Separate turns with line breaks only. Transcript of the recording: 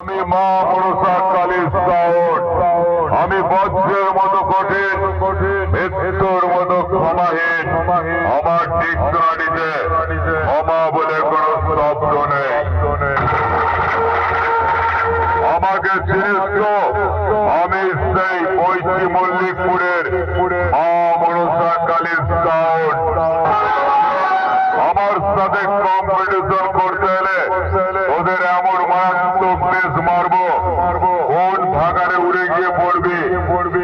আমি মা মনসা কালী সাউট আমি বজ্রের মতো কঠিন, মৃত্যুর মতো ক্ষমাহীন, আমার ডিকশনারিতে ক্ষমা বলে কোনো শব্দ নেই। আমাকে চিনিস আমি সেই বৈশী মল্লিকপুরের মা মনসা কালী সাউট போர்டு